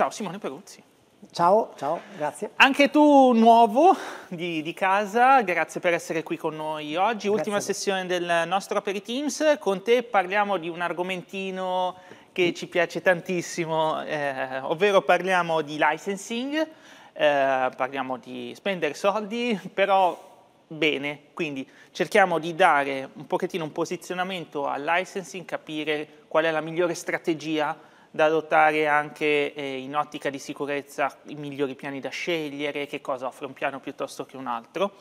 Ciao Simone Peruzzi. Ciao, ciao, grazie. Anche tu nuovo di, di, casa, grazie per essere qui con noi oggi. Ultima sessione del nostro Aperiteams. Con te parliamo di un argomentino che ci piace tantissimo, eh, ovvero parliamo di licensing, eh, parliamo di spendere soldi, però bene, quindi cerchiamo di dare un pochettino un posizionamento al licensing, capire qual è la migliore strategia da adottare anche eh, in ottica di sicurezza, i migliori piani da scegliere, che cosa offre un piano piuttosto che un altro.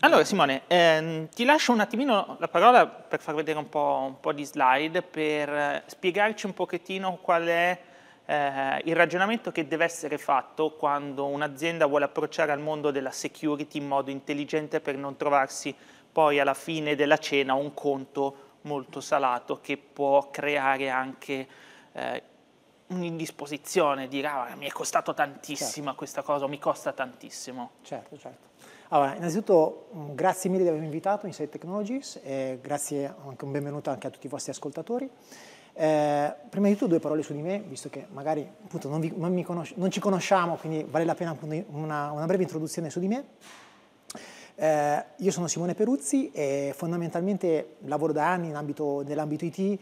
Allora Simone, ehm, ti lascio un attimino la parola per far vedere un po', un po di slide, per spiegarci un pochettino qual è eh, il ragionamento che deve essere fatto quando un'azienda vuole approcciare al mondo della security in modo intelligente per non trovarsi poi alla fine della cena un conto molto salato che può creare anche eh, un'indisposizione, dire ah, mi è costato tantissimo certo. questa cosa, mi costa tantissimo. Certo, certo. Allora, innanzitutto mm, grazie mille di avermi invitato in Site Technologies e grazie anche un benvenuto anche a tutti i vostri ascoltatori. Eh, prima di tutto due parole su di me, visto che magari appunto, non, vi, non, conosci- non, ci conosciamo, quindi vale la pena una, una breve introduzione su di me. Eh, io sono Simone Peruzzi e fondamentalmente lavoro da anni nell'ambito IT,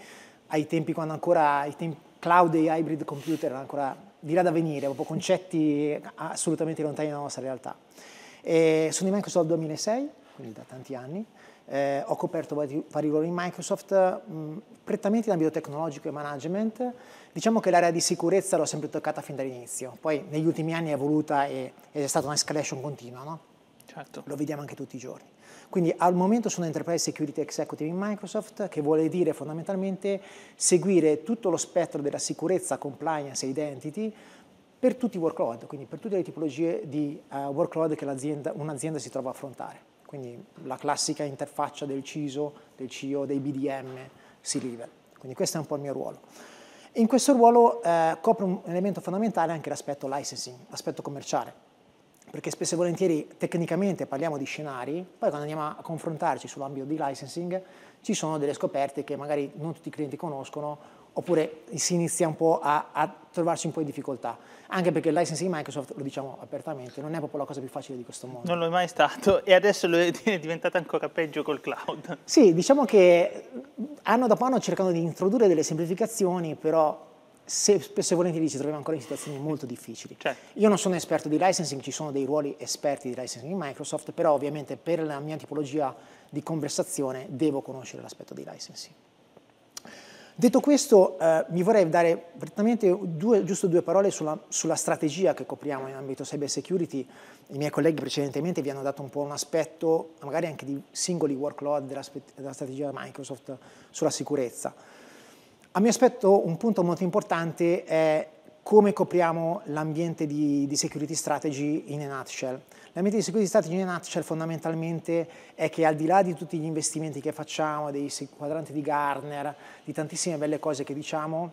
ai tempi quando ancora i tempi cloud e hybrid computer erano ancora di là da venire, proprio concetti assolutamente lontani dalla nostra realtà. E sono in Microsoft dal 2006, quindi da tanti anni. Eh, ho coperto vari, vari, ruoli in Microsoft, mh, prettamente in ambito tecnologico e management. Diciamo che l'area di sicurezza l'ho sempre toccata fin dall'inizio, poi negli ultimi anni è evoluta e, ed è stata un'escalation continua, no? Certo. Lo vediamo anche tutti i giorni. Quindi al momento sono Enterprise Security Executive in Microsoft, che vuole dire fondamentalmente seguire tutto lo spettro della sicurezza, compliance e identity per tutti i workload, quindi per tutte le tipologie di uh, workload che un'azienda si trova a affrontare. Quindi la classica interfaccia del CISO, del CIO, dei BDM, C-level. Quindi questo è un po' il mio ruolo. In questo ruolo eh, copre un elemento fondamentale anche l'aspetto licensing, l'aspetto commerciale perché spesso e volentieri tecnicamente parliamo di scenari, poi quando andiamo a confrontarci sull'ambito di licensing ci sono delle scoperte che magari non tutti i clienti conoscono oppure si inizia un po' a, a trovarci un po' in difficoltà, anche perché il licensing di Microsoft, lo diciamo apertamente, non è proprio la cosa più facile di questo mondo. Non lo è mai stato e adesso è diventata ancora peggio col cloud. Sì, diciamo che anno dopo anno cercano di introdurre delle semplificazioni, però se spesso e volentieri ci troviamo ancora in situazioni molto difficili. Certo. Io non sono esperto di licensing, ci sono dei ruoli esperti di licensing in Microsoft, però ovviamente per la mia tipologia di conversazione devo conoscere l'aspetto di licensing. Detto questo, eh, mi vorrei dare prettamente due, giusto due parole sulla, sulla, strategia che copriamo in ambito cyber security. I miei colleghi precedentemente vi hanno dato un po' un aspetto, magari anche di singoli workload della, della strategia Microsoft sulla sicurezza. A mio aspetto un punto molto importante è come copriamo l'ambiente di, di, security strategy in a nutshell. L'ambiente di security strategy in a nutshell fondamentalmente è che al di là di tutti gli investimenti che facciamo, dei quadranti di Gartner, di tantissime belle cose che diciamo,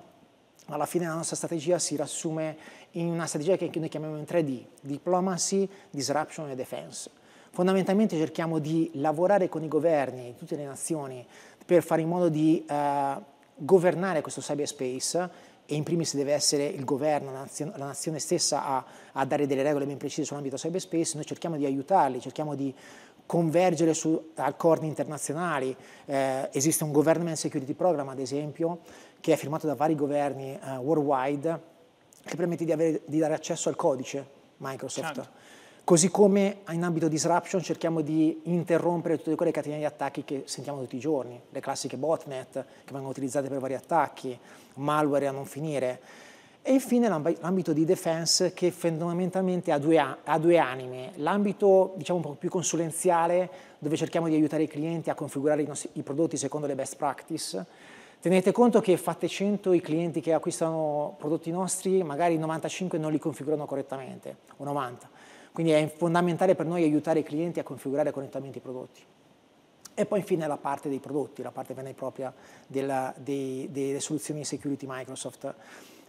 alla fine la nostra strategia si riassume in una strategia che noi chiamiamo in 3D, diplomacy, disruption e defense. Fondamentalmente cerchiamo di lavorare con i governi di tutte le nazioni per fare in modo di uh, governare questo cyberspace e in primis deve essere il governo, la nazione, stessa a, a, dare delle regole ben precise sull'ambito cyberspace, noi cerchiamo di aiutarli, cerchiamo di convergere su accordi internazionali, eh, esiste un Government Security Program ad esempio che è firmato da vari governi eh, worldwide che permette di, avere, di, dare accesso al codice Microsoft. Certo. Così come in ambito disruption cerchiamo di interrompere tutte quelle catene di attacchi che sentiamo tutti i giorni, le classiche botnet che vengono utilizzate per vari attacchi, malware a non finire. E infine l'ambito di defense che fondamentalmente ha due, ha due anime. L'ambito diciamo un po' più consulenziale dove cerchiamo di aiutare i clienti a configurare i, nostri, i prodotti secondo le best practice. Tenete conto che fatte 100 i clienti che acquistano prodotti nostri, magari 95 non li configurano correttamente, o 90 quindi è fondamentale per noi aiutare i clienti a configurare correttamente i prodotti. E poi infine la parte dei prodotti, la parte vera e propria della, dei, delle soluzioni di security Microsoft.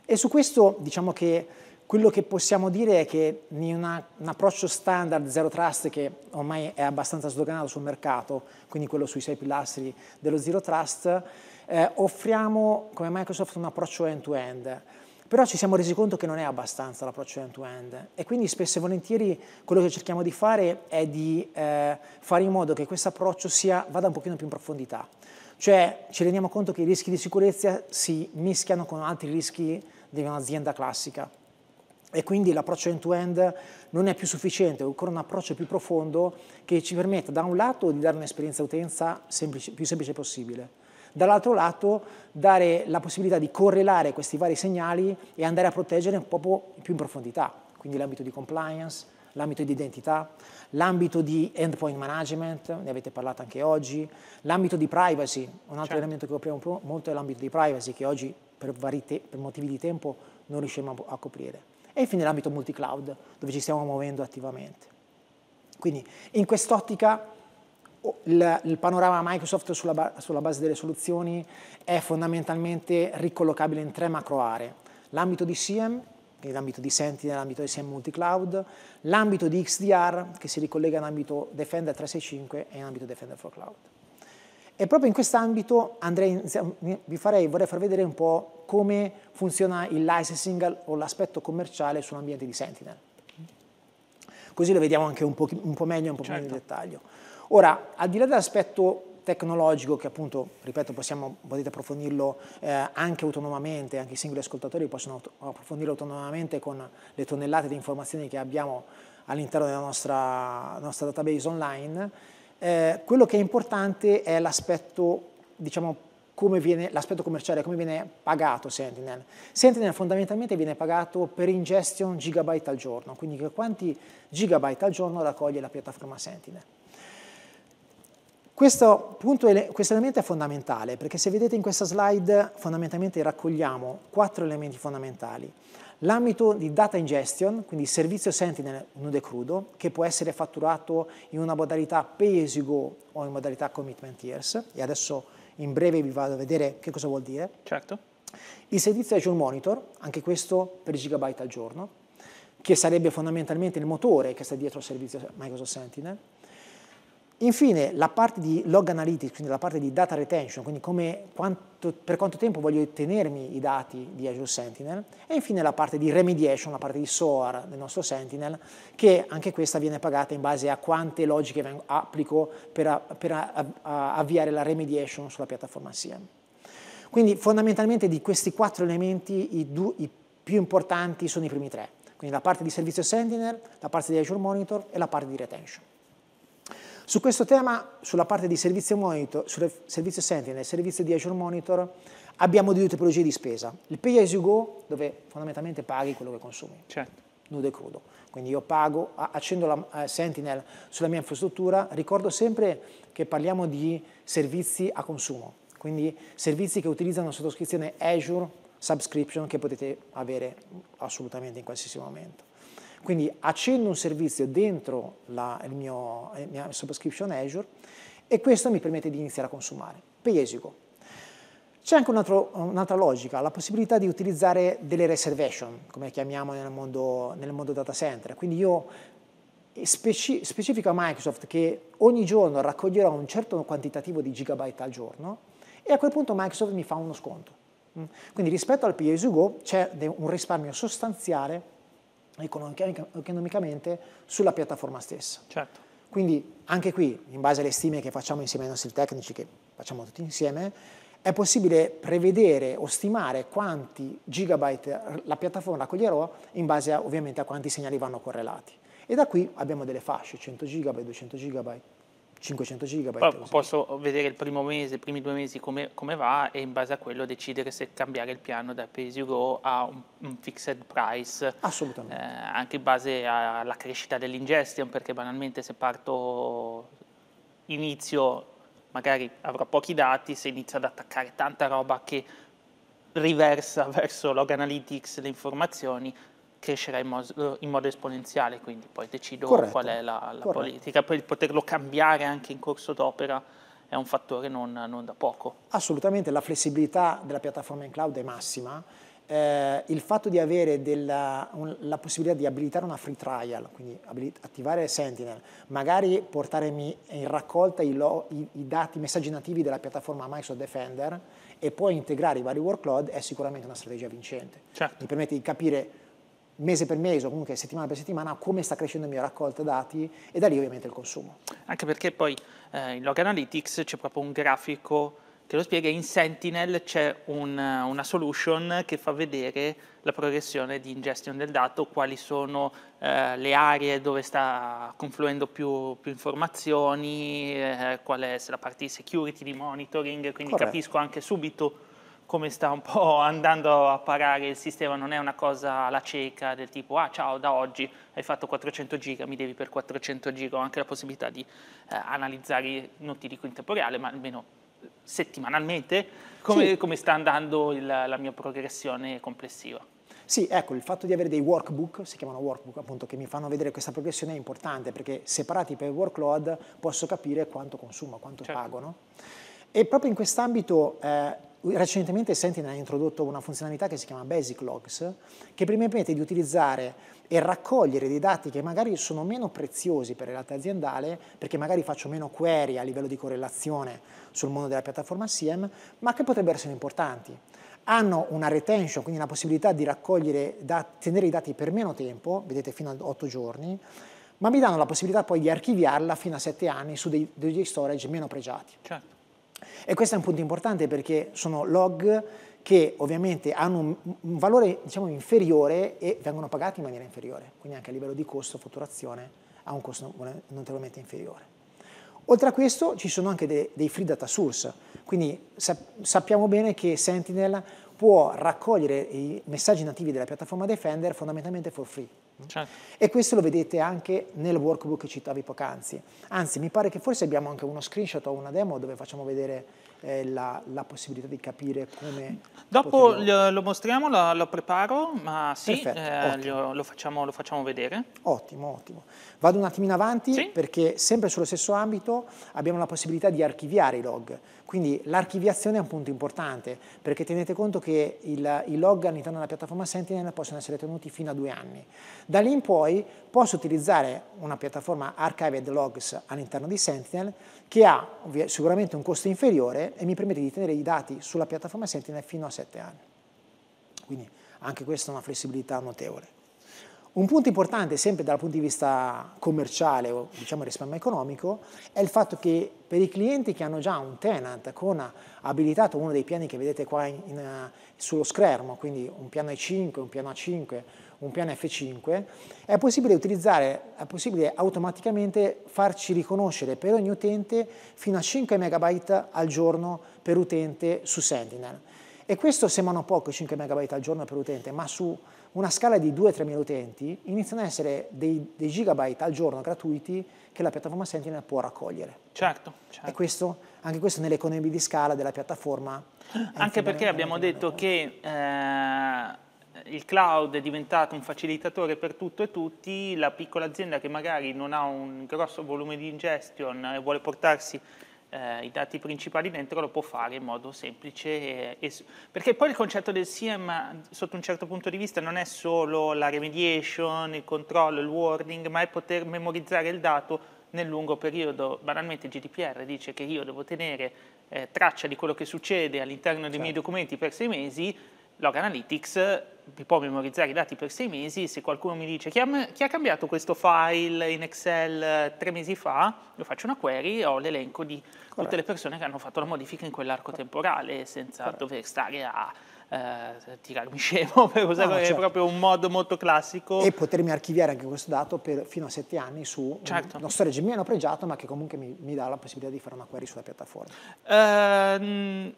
E su questo diciamo che quello che possiamo dire è che in una, un approccio standard Zero Trust che ormai è abbastanza sdoganato sul mercato, quindi quello sui sei pilastri dello Zero Trust, eh, offriamo come Microsoft un approccio end-to-end. Però ci siamo resi conto che non è abbastanza l'approccio end-to-end e quindi spesso e volentieri quello che cerchiamo di fare è di eh, fare in modo che questo approccio vada un pochino più in profondità. Cioè ci rendiamo conto che i rischi di sicurezza si mischiano con altri rischi di un'azienda classica. E quindi l'approccio end-to-end non è più sufficiente, occorre un approccio più profondo che ci permetta da un lato di dare un'esperienza utenza semplice, più semplice possibile, dall'altro lato dare la possibilità di correlare questi vari segnali e andare a proteggere un po' più in profondità, quindi l'ambito di compliance, l'ambito di identità, l'ambito di endpoint management, ne avete parlato anche oggi, l'ambito di privacy, un altro certo. elemento che copriamo molto è l'ambito di privacy che oggi per, per motivi di tempo non riusciamo a coprire e infine l'ambito multi-cloud, dove ci stiamo muovendo attivamente. Quindi in quest'ottica il, il, panorama Microsoft sulla, sulla, base delle soluzioni è fondamentalmente ricollocabile in tre macro aree. L'ambito di SIEM, quindi l'ambito di Sentinel, l'ambito di SIEM multi-cloud, l'ambito di XDR che si ricollega all'ambito Defender 365 e all'ambito Defender for Cloud. E proprio in quest'ambito andrei, vi farei, vorrei far vedere un po' come funziona il licensing o l'aspetto commerciale sull'ambiente di Sentinel. Così lo vediamo anche un po', un po meglio, un po' certo. più in dettaglio. Ora, al di là dell'aspetto tecnologico che appunto, ripeto, possiamo, potete approfondirlo eh, anche autonomamente, anche i singoli ascoltatori possono approfondirlo autonomamente con le tonnellate di informazioni che abbiamo all'interno della nostra, nostra database online, eh, quello che è importante è l'aspetto, diciamo, l'aspetto commerciale, come viene pagato Sentinel. Sentinel fondamentalmente viene pagato per ingestion gigabyte al giorno, quindi quanti gigabyte al giorno raccoglie la piattaforma Sentinel. Questo, punto, questo elemento è fondamentale perché se vedete in questa slide fondamentalmente raccogliamo quattro elementi fondamentali. L'ambito di data ingestion, quindi servizio Sentinel nudo e crudo, che può essere fatturato in una modalità pay as you go o in modalità commitment years, e adesso in breve vi vado a vedere che cosa vuol dire. Certo. Il servizio Azure Monitor, anche questo per gigabyte al giorno, che sarebbe fondamentalmente il motore che sta dietro al servizio Microsoft Sentinel. Infine la parte di log analytics, quindi la parte di data retention, quindi quanto, per quanto tempo voglio tenermi i dati di Azure Sentinel, e infine la parte di remediation, la parte di SOAR del nostro Sentinel, che anche questa viene pagata in base a quante logiche applico per, per avviare la remediation sulla piattaforma SIEM. Quindi fondamentalmente di questi quattro elementi i, due, i più importanti sono i primi tre, quindi la parte di servizio Sentinel, la parte di Azure Monitor e la parte di retention. Su questo tema, sulla parte di servizio, monitor, sul servizio Sentinel e servizio di Azure Monitor, abbiamo due tipologie di spesa. Il pay as you go, dove fondamentalmente paghi quello che consumi, certo. nudo e crudo. Quindi io pago, accendo la uh, Sentinel sulla mia infrastruttura, ricordo sempre che parliamo di servizi a consumo, quindi servizi che utilizzano sottoscrizione Azure Subscription che potete avere assolutamente in qualsiasi momento. Quindi accendo un servizio dentro la, il mio, la mia subscription Azure e questo mi permette di iniziare a consumare. Pay as. C'è anche un'altra un logica, la possibilità di utilizzare delle reservation, come chiamiamo nel mondo, nel mondo data center. Quindi io speci, specifico a Microsoft che ogni giorno raccoglierò un certo quantitativo di gigabyte al giorno e a quel punto Microsoft mi fa uno sconto. Quindi rispetto al pay as c'è un risparmio sostanziale economicamente sulla piattaforma stessa. Certo. Quindi anche qui, in base alle stime che facciamo insieme ai nostri tecnici, che facciamo tutti insieme, è possibile prevedere o stimare quanti gigabyte la piattaforma raccoglierà in base a, ovviamente a quanti segnali vanno correlati. E da qui abbiamo delle fasce, 100 gigabyte, 200 gigabyte, 500 GB. Poi posso vedere il primo mese, i primi due mesi come, come, va e in base a quello decidere se cambiare il piano da pay as you go a un, un fixed price. Assolutamente. Eh, anche in base alla crescita dell'ingestion, perché banalmente se parto inizio magari avrò pochi dati, se inizio ad attaccare tanta roba che riversa verso log analytics le informazioni, crescerà in, modo, in modo esponenziale, quindi poi decido Corretto. qual è la, la politica. Poi poterlo cambiare anche in corso d'opera è un fattore non, non, da poco. Assolutamente, la flessibilità della piattaforma in cloud è massima eh, il fatto di avere della, un, la possibilità di abilitare una free trial, quindi attivare Sentinel, magari portarmi in raccolta i, lo, i, i dati, i messaggi nativi della piattaforma Microsoft Defender e poi integrare i vari workload è sicuramente una strategia vincente. Certo. Mi permette di capire mese per mese o comunque settimana per settimana come sta crescendo la mia raccolta dati e da lì ovviamente il consumo. Anche perché poi eh, in Log Analytics c'è proprio un grafico che lo spiega, in Sentinel c'è un, una solution che fa vedere la progressione di ingestion del dato, quali sono eh, le aree dove sta confluendo più, più informazioni, eh, qual è la parte di security, di monitoring, quindi Corretto. capisco anche subito come sta un po' andando a parare il sistema, non è una cosa alla cieca del tipo ah ciao da oggi hai fatto 400 giga, mi devi per 400 giga, ho anche la possibilità di eh, analizzare, non ti dico in tempo reale, ma almeno settimanalmente come, sì. come sta andando il, la mia progressione complessiva. Sì, ecco, il fatto di avere dei workbook, si chiamano workbook appunto, che mi fanno vedere questa progressione è importante perché separati per workload posso capire quanto consumo, quanto certo. pago. No? E proprio in quest'ambito eh, recentemente Sentinel ha introdotto una funzionalità che si chiama Basic Logs, che permette di utilizzare e raccogliere dei dati che magari sono meno preziosi per il lato aziendale, perché magari faccio meno query a livello di correlazione sul mondo della piattaforma SIEM, ma che potrebbero essere importanti. Hanno una retention, quindi la possibilità di raccogliere, da, tenere i dati per meno tempo, vedete fino a 8 giorni, ma mi danno la possibilità poi di archiviarla fino a 7 anni su dei, degli storage meno pregiati. Certo. E questo è un punto importante perché sono log che ovviamente hanno un, valore diciamo, inferiore e vengono pagati in maniera inferiore, quindi anche a livello di costo, fatturazione ha un costo notevolmente inferiore. Oltre a questo ci sono anche dei, dei free data source, quindi sap sappiamo bene che Sentinel può raccogliere i messaggi nativi della piattaforma Defender fondamentalmente for free. Certo. E questo lo vedete anche nel workbook che citavi poc'anzi. Anzi, mi pare che forse abbiamo anche uno screenshot o una demo dove facciamo vedere la, la, possibilità di capire come... Dopo poterlo... lo mostriamo, lo, lo, preparo, ma sì, Perfetto, eh, lo, lo, facciamo, lo, facciamo, vedere. Ottimo, ottimo. Vado un attimino avanti sì? perché sempre sullo stesso ambito abbiamo la possibilità di archiviare i log. Quindi l'archiviazione è un punto importante perché tenete conto che il, i log all'interno della piattaforma Sentinel possono essere tenuti fino a due anni. Da lì in poi posso utilizzare una piattaforma Archived Logs all'interno di Sentinel che ha sicuramente un costo inferiore e mi permette di tenere i dati sulla piattaforma Sentinel fino a sette anni. Quindi anche questa è una flessibilità notevole. Un punto importante, sempre dal punto di vista commerciale o diciamo risparmio economico, è il fatto che per i clienti che hanno già un tenant con abilitato uno dei piani che vedete qua in, in, sullo schermo, quindi un piano E5, un piano A5, un piano F5, è possibile utilizzare, è possibile automaticamente farci riconoscere per ogni utente fino a 5 MB al giorno per utente su Sentinel. E questo sembrano poco, 5 MB al giorno per utente, ma su una scala di 2-3 mila utenti iniziano ad essere dei, dei, gigabyte al giorno gratuiti che la piattaforma Sentinel può raccogliere. Certo. certo. E questo, anche questo nell'economia di scala della piattaforma. Anche perché abbiamo detto che eh, il cloud è diventato un facilitatore per tutto e tutti, la piccola azienda che magari non ha un grosso volume di ingestion e vuole portarsi eh, i dati principali dentro lo può fare in modo semplice, e, e, perché poi il concetto del SIEM sotto un certo punto di vista non è solo la remediation, il controllo, il wording, ma è poter memorizzare il dato nel lungo periodo. Banalmente il GDPR dice che io devo tenere eh, traccia di quello che succede all'interno dei certo. miei documenti per sei mesi, Log Analytics mi può memorizzare i dati per sei mesi, se qualcuno mi dice chi ha, chi ha, cambiato questo file in Excel eh, tre mesi fa, io faccio una query e ho l'elenco di Corretto. tutte le persone che hanno fatto la modifica in quell'arco temporale senza Corretto. dover stare a eh, tirarmi scemo per usare no, certo. proprio un modo molto classico. E potermi archiviare anche questo dato per, fino a sette anni su certo. uno storage meno pregiato ma che comunque mi, mi, dà la possibilità di fare una query sulla piattaforma. Uh,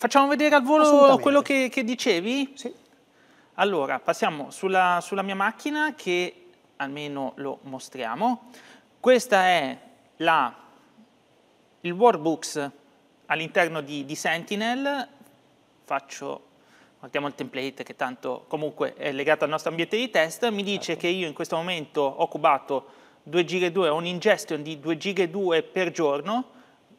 Facciamo vedere al volo quello che, che dicevi? Sì. Allora, passiamo sulla, sulla, mia macchina che almeno lo mostriamo. Questa è la, il workbooks all'interno di, di, Sentinel. Faccio, guardiamo il template che tanto comunque è legato al nostro ambiente di test. Mi dice certo. che io in questo momento ho cubato 2 giga 2, ho un'ingestion di 2 giga 2 per giorno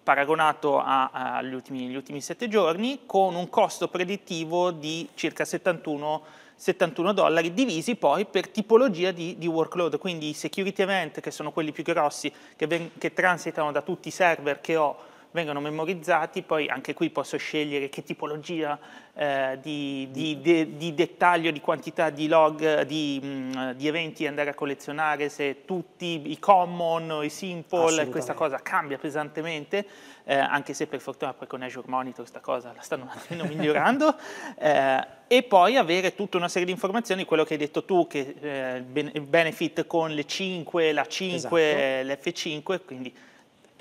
paragonato agli ultimi, ultimi 7 giorni, con un costo predittivo di circa 71, 71 dollari, divisi poi per tipologia di, di, workload, quindi i security event, che sono quelli più grossi, che, che transitano da tutti i server che ho, vengono memorizzati, poi anche qui posso scegliere che tipologia eh, di, di, de, di, dettaglio, di quantità di log, di, mm, di, eventi andare a collezionare, se tutti i common, i simple, questa cosa cambia pesantemente, eh, anche se per fortuna poi con Azure Monitor questa cosa la stanno un attimo migliorando, eh, e poi avere tutta una serie di informazioni, quello che hai detto tu, che eh, benefit con le 5, la 5, esatto. l'F5, quindi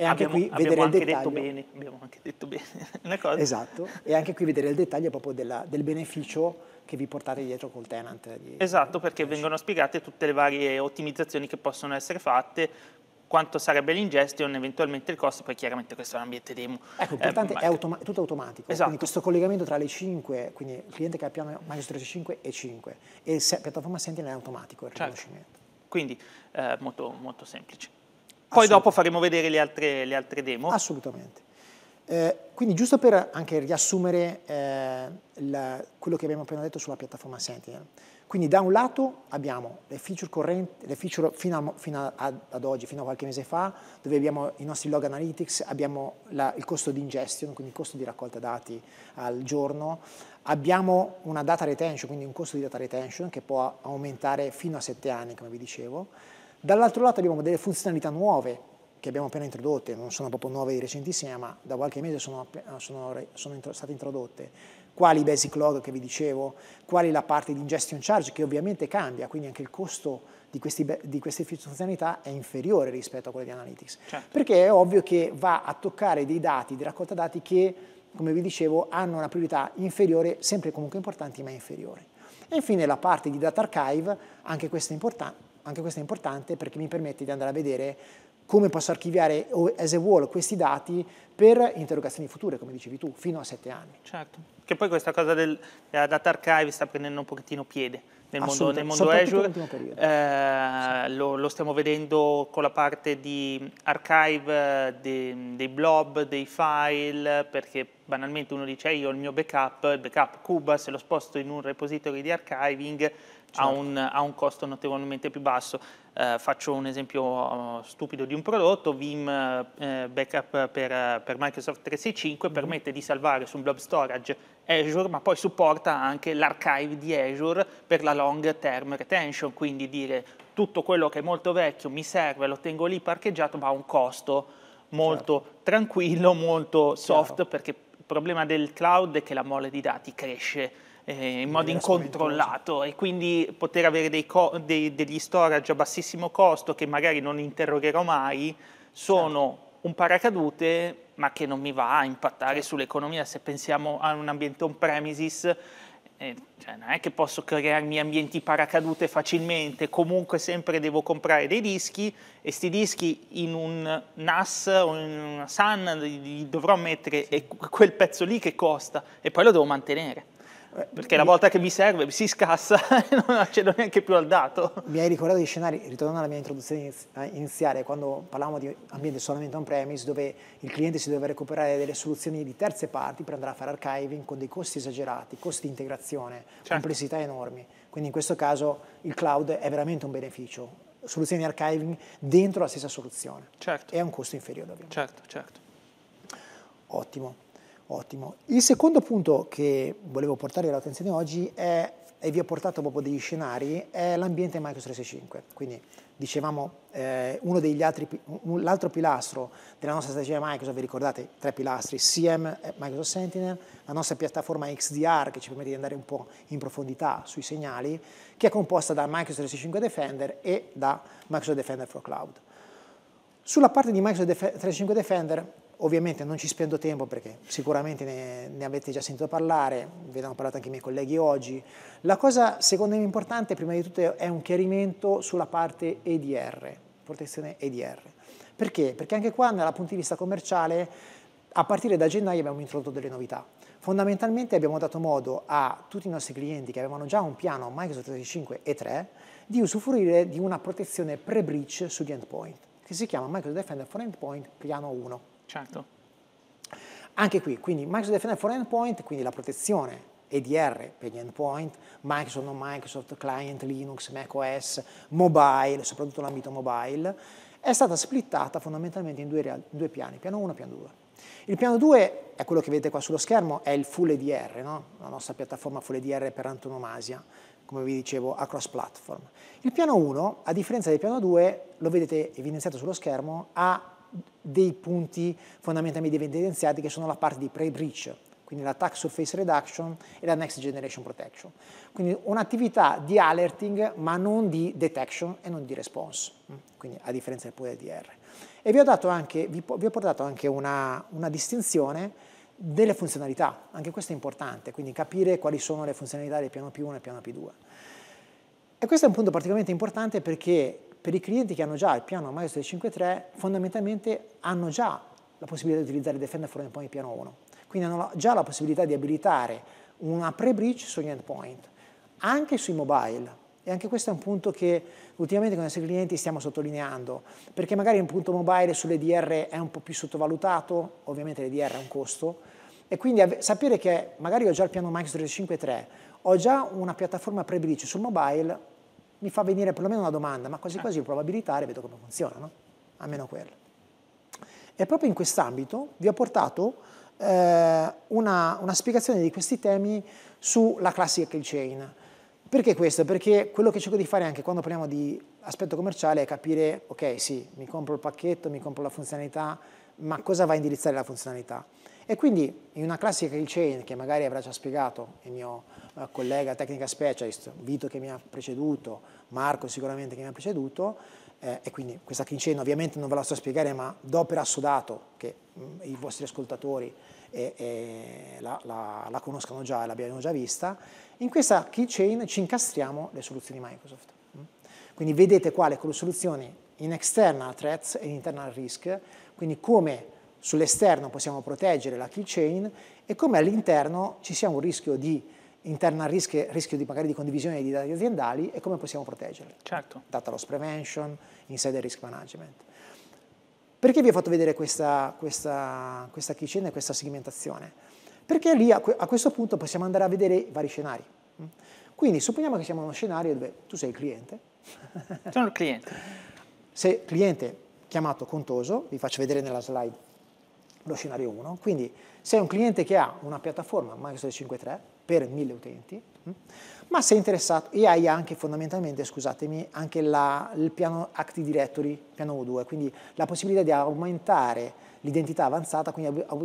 e anche abbiamo, qui vedere il dettaglio. Bene, abbiamo anche detto bene. Esatto, e anche qui vedere il dettaglio proprio della, del beneficio che vi portate dietro col tenant. Di, esatto, perché vengono spiegate tutte le varie ottimizzazioni che possono essere fatte, quanto sarebbe l'ingestion, eventualmente il costo, poi chiaramente questo è un ambiente demo. Ecco, l'importante eh, è, automa- tutto automatico, esatto. quindi questo collegamento tra le 5, quindi il cliente che ha piano Microsoft 365 e 5, e se, piattaforma Sentinel è automatico il certo. riconoscimento. Quindi eh, molto, molto semplice. Poi dopo faremo vedere le altre, le altre demo. Assolutamente. Eh, quindi giusto per anche riassumere eh, la, quello che abbiamo appena detto sulla piattaforma Sentinel. Quindi da un lato abbiamo le feature correnti, le feature fino, a, fino a, ad oggi, fino a qualche mese fa, dove abbiamo i nostri log analytics, abbiamo la, il costo di ingestion, quindi il costo di raccolta dati al giorno, abbiamo una data retention, quindi un costo di data retention che può aumentare fino a 7 anni, come vi dicevo, Dall'altro lato abbiamo delle funzionalità nuove che abbiamo appena introdotte, non sono proprio nuove di recentissime, ma da qualche mese sono, sono, sono intro, state introdotte, quali i basic log che vi dicevo, quali la parte di ingestion charge che ovviamente cambia, quindi anche il costo di, questi, di queste funzionalità è inferiore rispetto a quelle di Analytics, certo. perché è ovvio che va a toccare dei dati, di raccolta dati che, come vi dicevo, hanno una priorità inferiore, sempre comunque importanti, ma inferiore. E infine la parte di data archive, anche questa è importante, anche questo è importante perché mi permette di andare a vedere come posso archiviare as a wall questi dati per interrogazioni future, come dicevi tu, fino a sette anni. Certo, che poi questa cosa del, della data archive sta prendendo un pochettino piede nel mondo, nel mondo Azure, eh, sì. lo, lo, stiamo vedendo con la parte di archive dei, dei blob, dei file, perché banalmente uno dice io ho il mio backup, il backup Cuba, se lo sposto in un repository di archiving, certo. ha, un, ha, un, costo notevolmente più basso. Eh, faccio un esempio uh, stupido di un prodotto, Vim eh, Backup per, per, Microsoft 365 mm -hmm. permette di salvare su un blob storage Azure, ma poi supporta anche l'archive di Azure per la long term retention, quindi dire tutto quello che è molto vecchio mi serve, lo tengo lì parcheggiato, ma ha un costo molto certo. tranquillo, molto soft, Chiaro. perché il problema del cloud è che la mole di dati cresce eh, in modo incontrollato e quindi poter avere dei dei, degli storage a bassissimo costo che magari non interrogherò mai sono certo. un paracadute ma che non mi va a impattare certo. sull'economia se pensiamo a un ambiente on premises eh, cioè non è che posso crearmi ambienti paracadute facilmente, comunque sempre devo comprare dei dischi e questi dischi in un NAS o in una SAN li dovrò mettere sì. quel pezzo lì che costa e poi lo devo mantenere. Perché la volta che mi serve si scassa e non accedo neanche più al dato. Mi hai ricordato gli scenari, ritornando alla mia introduzione iniziale, quando parlavamo di ambiente solamente on-premise, dove il cliente si doveva recuperare delle soluzioni di terze parti per andare a fare archiving con dei costi esagerati, costi di integrazione, certo. complessità enormi. Quindi in questo caso il cloud è veramente un beneficio. Soluzioni di archiving dentro la stessa soluzione. Certo. E a un costo inferiore ovviamente. Certo, certo. Ottimo. Ottimo. Il secondo punto che volevo portare all'attenzione oggi è, e vi ho portato proprio degli scenari, è l'ambiente Microsoft 365. Quindi dicevamo eh, uno degli altri, l'altro pilastro della nostra strategia Microsoft, vi ricordate tre pilastri, CM Microsoft Sentinel, la nostra piattaforma XDR che ci permette di andare un po' in profondità sui segnali, che è composta da Microsoft 365 Defender e da Microsoft Defender for Cloud. Sulla parte di Microsoft 365 Defender Ovviamente non ci spendo tempo perché sicuramente ne, ne, avete già sentito parlare, ve ne hanno parlato anche i miei colleghi oggi. La cosa secondo me importante prima di tutto è un chiarimento sulla parte EDR, protezione EDR. Perché? Perché anche qua dal punto di vista commerciale a partire da gennaio abbiamo introdotto delle novità. Fondamentalmente abbiamo dato modo a tutti i nostri clienti che avevano già un piano Microsoft 365 e 3 di usufruire di una protezione pre-breach sugli endpoint che si chiama Microsoft Defender for Endpoint piano 1. Certo. Anche qui, quindi Microsoft Defender for Endpoint, quindi la protezione EDR per gli endpoint, Microsoft, non Microsoft, Client, Linux, macOS, mobile, soprattutto l'ambito mobile, è stata splittata fondamentalmente in due, due, piani, piano 1 e piano 2. Il piano 2 è quello che vedete qua sullo schermo, è il full EDR, no? la nostra piattaforma full EDR per antonomasia, come vi dicevo, across platform. Il piano 1, a differenza del piano 2, lo vedete evidenziato sullo schermo, ha dei punti fondamentalmente evidenziati che sono la parte di pre-breach, quindi l'attack surface reduction e la next generation protection. Quindi un'attività di alerting ma non di detection e non di response, mm, quindi a differenza del PUDR. E vi ho, anche, vi ho portato anche una, una distinzione delle funzionalità, anche questo è importante, quindi capire quali sono le funzionalità del piano P1 e piano P2. E questo è un punto particolarmente importante perché per i clienti che hanno già il piano Microsoft 5.3 fondamentalmente hanno già la possibilità di utilizzare Defender for Endpoint piano 1 quindi hanno già la possibilità di abilitare una pre-breach sugli endpoint, anche sui mobile. E anche questo è un punto che ultimamente con i nostri clienti stiamo sottolineando, perché magari un punto mobile sull'EDR è un po' più sottovalutato, ovviamente l'EDR è un costo, e quindi sapere che magari ho già il piano Microsoft 5.3, ho già una piattaforma pre-breach sul mobile, mi fa venire perlomeno una domanda, ma quasi quasi lo provo a abilitare e vedo come funziona, no? Almeno quello. E proprio in quest'ambito vi ho portato eh, una, una, spiegazione di questi temi sulla classica kill chain. Perché questo? Perché quello che cerco di fare anche quando parliamo di aspetto commerciale è capire, ok, sì, mi compro il pacchetto, mi compro la funzionalità, ma cosa va a indirizzare la funzionalità? E quindi in una classica kill chain, che magari avrà già spiegato il mio uh, collega tecnica specialist, Vito che mi ha preceduto, Marco sicuramente che mi ha preceduto, eh, e quindi questa kill chain ovviamente non ve la sto a spiegare, ma do per assodato che mh, mm, i vostri ascoltatori e, e la, la, la, conoscano già e l'abbiano già vista, in questa keychain ci incastriamo le soluzioni Microsoft. Quindi vedete qua le soluzioni in external threats e in internal risk, quindi come sull'esterno possiamo proteggere la keychain e come all'interno ci sia un rischio di internal risk, rischio di magari di condivisione di dati aziendali e come possiamo proteggerli. Certo. Data loss prevention, insider risk management. Perché vi ho fatto vedere questa, questa, questa keychain e questa segmentazione? Perché lì a, a, questo punto possiamo andare a vedere i vari scenari. Quindi supponiamo che siamo in uno scenario dove tu sei il cliente. Sono il cliente. Sei cliente chiamato contoso, vi faccio vedere nella slide lo scenario 1, quindi sei un cliente che ha una piattaforma Microsoft 5.3 per 1000 utenti, ma sei interessato e hai anche fondamentalmente, scusatemi, anche la, il piano Active Directory, piano U2, quindi la possibilità di aumentare l'identità avanzata, quindi a,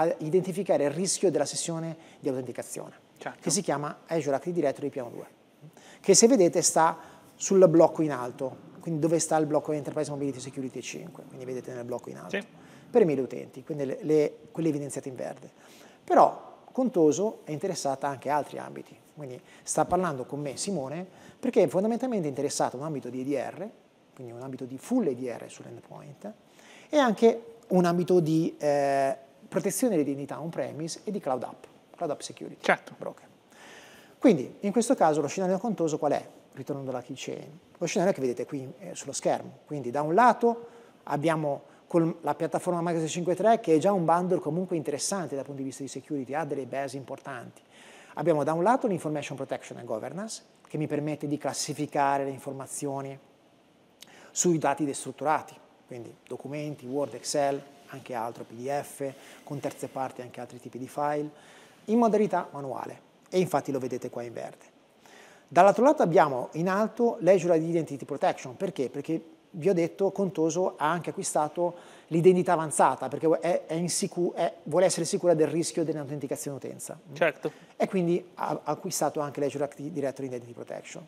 a identificare il rischio della sessione di autenticazione, certo. che si chiama Azure Active Directory piano 2, che se vedete sta sul blocco in alto, quindi dove sta il blocco Enterprise Mobility Security 5, quindi vedete nel blocco in alto, sì. Per 1000 utenti, quindi le, le, quelle evidenziate in verde. Però Contoso è interessata anche a altri ambiti, quindi sta parlando con me Simone perché è fondamentalmente interessato a un ambito di EDR, quindi un ambito di full EDR sull'endpoint e anche un ambito di eh, protezione dell'identità on-premise e di cloud app, cloud app security, certo. broker. Quindi in questo caso lo scenario contoso qual è? Ritornando alla keychain. Lo scenario che vedete qui eh, sullo schermo. Quindi da un lato abbiamo con la piattaforma Microsoft 5.3 che è già un bundle comunque interessante dal punto di vista di security, ha delle base importanti. Abbiamo da un lato l'information protection and governance che mi permette di classificare le informazioni sui dati destrutturati, quindi documenti, Word, Excel, anche altro, PDF, con terze parti anche altri tipi di file, in modalità manuale e infatti lo vedete qua in verde. Dall'altro lato abbiamo in alto l'Azure Identity Protection, perché? Perché vi ho detto, Contoso ha anche acquistato l'identità avanzata, perché è, è è, vuole essere sicura del rischio dell'autenticazione utenza. Certo. E quindi ha, acquistato anche l'Azure Active Directory Identity Protection.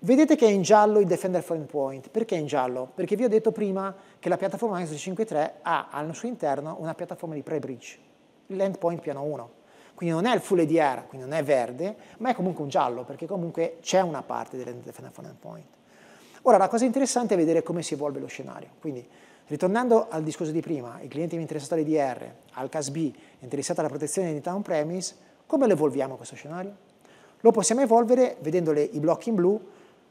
Vedete che è in giallo il Defender for Endpoint. Perché è in giallo? Perché vi ho detto prima che la piattaforma Microsoft 5.3 ha al suo interno una piattaforma di pre-bridge, l'endpoint piano 1. Quindi non è il full EDR, quindi non è verde, ma è comunque un giallo, perché comunque c'è una parte del Defender for Endpoint. Ora, la cosa interessante è vedere come si evolve lo scenario. Quindi, ritornando al discorso di prima, il cliente mi è interessato all'IDR, al CASB, è interessato alla protezione di identità on-premise, come lo evolviamo questo scenario? Lo possiamo evolvere vedendo i blocchi in blu,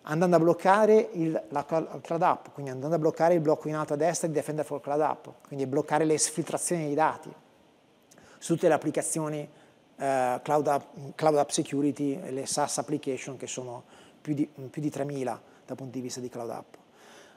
andando a bloccare il, la Cloud App, quindi andando a bloccare il blocco in alto a destra di Defender for Cloud App, quindi bloccare le esfiltrazioni dei dati. su tutte le applicazioni eh, cloud, app, cloud, App Security, le SaaS application che sono più di, più di 3.000 dal punto di vista di Cloud App.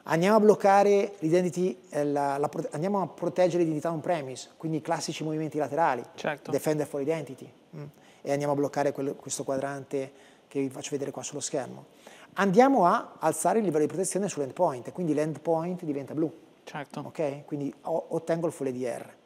Andiamo a bloccare l'identity, eh, la, la, andiamo a proteggere l'identità on-premise, quindi i classici movimenti laterali, certo. Defender for Identity, mm, e andiamo a bloccare quel, questo quadrante che vi faccio vedere qua sullo schermo. Andiamo a alzare il livello di protezione sull'endpoint, quindi l'endpoint diventa blu. Certo. Ok? Quindi ottengo il full EDR.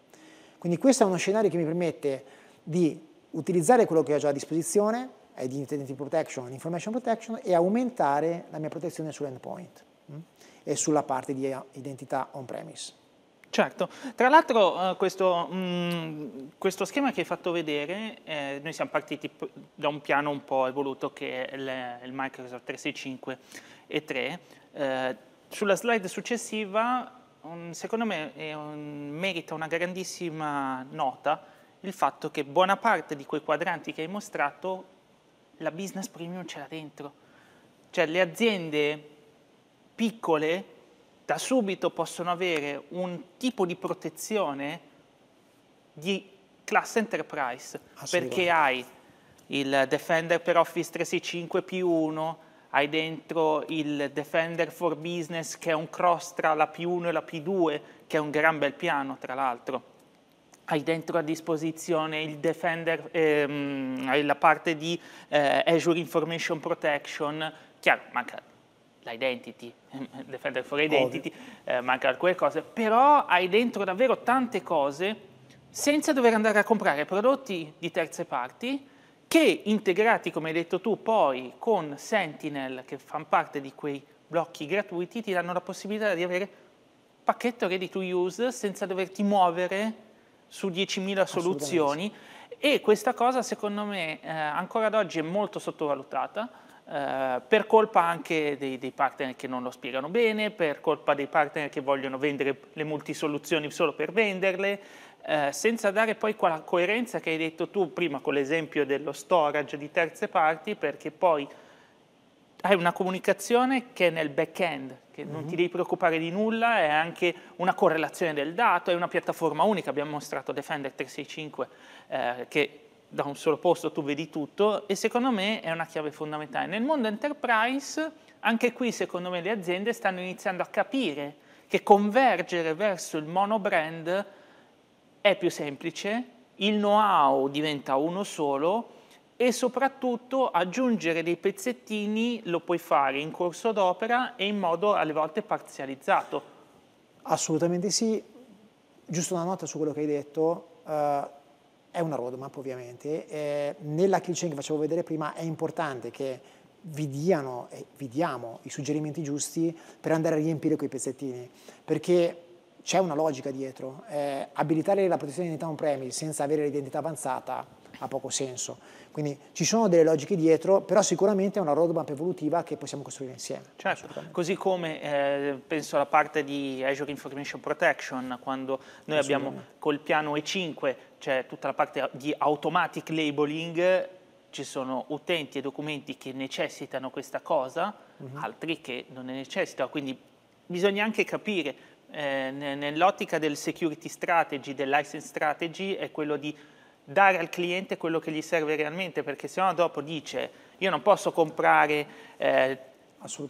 Quindi questo è uno scenario che mi permette di utilizzare quello che ho già a disposizione, Identity Protection, Information Protection, e aumentare la mia protezione sull'endpoint mh? Mm, e sulla parte di identità on-premise. Certo, tra l'altro uh, questo, mm, questo, schema che hai fatto vedere, eh, noi siamo partiti da un piano un po' evoluto che è il, il Microsoft 365 e 3. Eh, sulla slide successiva, um, secondo me un, merita una grandissima nota il fatto che buona parte di quei quadranti che hai mostrato, la business premium ce l'ha dentro. Cioè le aziende piccole da subito possono avere un tipo di protezione di classe enterprise, perché hai il Defender per Office 365 più 1, hai dentro il Defender for Business che è un cross tra la P1 e la P2, che è un gran bel piano tra l'altro. Hai dentro a disposizione il Defender, ehm, la parte di eh, Azure Information Protection, chiaro, manca l'identity, Defender for Identity, eh, manca alcune cose, però hai dentro davvero tante cose senza dover andare a comprare prodotti di terze parti che integrati, come hai detto tu, poi con Sentinel, che fanno parte di quei blocchi gratuiti, ti danno la possibilità di avere pacchetto ready to use senza doverti muovere su 10.000 soluzioni e questa cosa secondo me eh, ancora ad oggi è molto sottovalutata eh, per colpa anche dei, dei, partner che non lo spiegano bene, per colpa dei partner che vogliono vendere le multisoluzioni solo per venderle, eh, senza dare poi quella coerenza che hai detto tu prima con l'esempio dello storage di terze parti, perché poi hai una comunicazione che è nel back-end, che non ti mhm. devi preoccupare di nulla, è anche una correlazione del dato, è una piattaforma unica, abbiamo mostrato Defender 365 eh, che da un solo posto tu vedi tutto e secondo me è una chiave fondamentale. Nel mondo enterprise, anche qui secondo me le aziende stanno iniziando a capire che convergere verso il monobrand è più semplice, il know-how diventa uno solo e soprattutto aggiungere dei pezzettini lo puoi fare in corso d'opera e in modo alle volte parzializzato. Assolutamente sì. Giusto una nota su quello che hai detto. Uh, è una roadmap ovviamente, eh, nella kill che facevo vedere prima è importante che vi diano e vi diamo i suggerimenti giusti per andare a riempire quei pezzettini, perché c'è una logica dietro, eh, abilitare la protezione di identità on-premise senza avere l'identità avanzata ha poco senso, quindi ci sono delle logiche dietro, però sicuramente è una roadmap evolutiva che possiamo costruire insieme. Certo, così come eh, penso alla parte di Azure Information Protection, quando noi abbiamo col piano E5 c'è tutta la parte di automatic labeling, ci sono utenti e documenti che necessitano questa cosa, uh mhm. -huh. altri che non ne necessitano, quindi bisogna anche capire eh, nell'ottica del security strategy, del license strategy, è quello di dare al cliente quello che gli serve realmente, perché se no dopo dice io non posso comprare eh,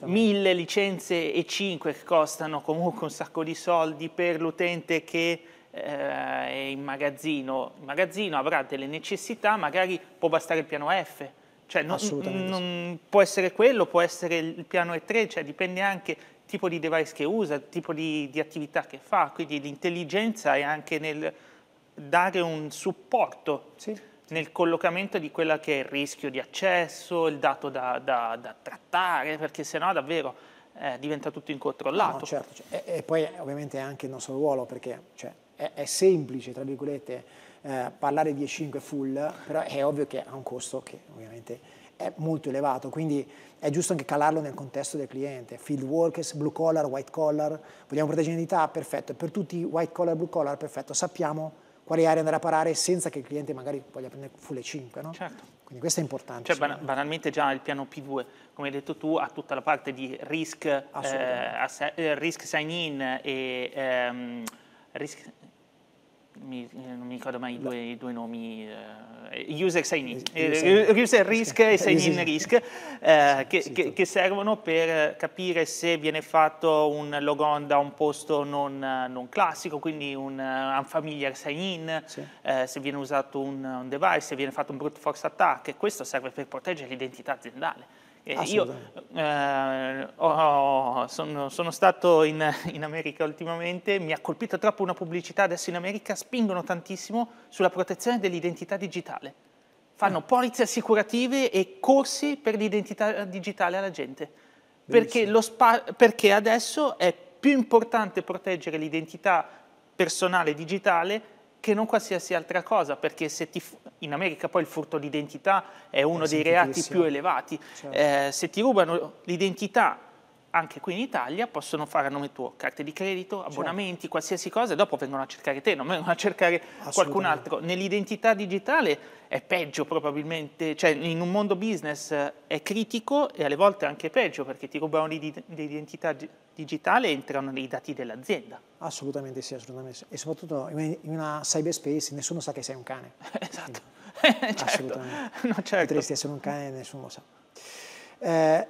mille licenze e cinque che costano comunque un sacco di soldi per l'utente che eh, è in magazzino. Il magazzino avrà delle necessità, magari può bastare il piano F. Cioè non, non può essere quello, può essere il piano E3, cioè dipende anche tipo di device che usa, tipo di, di attività che fa, quindi l'intelligenza è anche nel dare un supporto sì. nel collocamento di quella che è il rischio di accesso, il dato da, da, da trattare, perché sennò davvero eh, diventa tutto incontrollato. No, certo, cioè, e, e, poi ovviamente anche il nostro ruolo, perché cioè, è, è, semplice, tra virgolette, eh, parlare di E5 full, però è ovvio che ha un costo che ovviamente è molto elevato, quindi è giusto anche calarlo nel contesto del cliente. Field workers, blue collar, white collar, vogliamo proteggere l'identità? Perfetto, per tutti white collar, blue collar, perfetto, sappiamo quali aree andare a parare senza che il cliente magari voglia prendere full 5, no? Certo. Quindi questo è importante. Cioè, ban banalmente già il piano P2, come hai detto tu, ha tutta la parte di risk, eh, risk sign-in e ehm, risk, mi, eh, non mi ricordo mai i due, i due nomi, uh, user sign in, uh, user risk e sign in risk, uh, che, che, che, servono per capire se viene fatto un logon da un posto non, non classico, quindi un unfamiliar sign in, sì. se viene usato un, un, device, se viene fatto un brute force attack, e questo serve per proteggere l'identità aziendale. Eh, io eh, oh, sono, sono, stato in, in, America ultimamente, mi ha colpito troppo una pubblicità, adesso in America spingono tantissimo sulla protezione dell'identità digitale. Fanno mm. polizze assicurative e corsi per l'identità digitale alla gente. Perché, perché adesso è più importante proteggere l'identità personale digitale che non qualsiasi altra cosa, perché se ti, in America poi il furto d'identità è uno è dei reati più elevati. Certo. Eh, se ti rubano l'identità anche qui in Italia possono fare a nome tuo carte di credito, certo. abbonamenti, certo. qualsiasi cosa e dopo vengono a cercare te, non vengono a cercare qualcun altro. Nell'identità digitale è peggio probabilmente, cioè in un mondo business è critico e alle volte anche peggio perché ti rubano l'identità digitale e entrano nei dati dell'azienda. Assolutamente sì, assolutamente sì. E soprattutto in una cyberspace nessuno sa che sei un cane. esatto. certo. Assolutamente. No, certo. Potresti essere un cane e nessuno lo sa. Eh,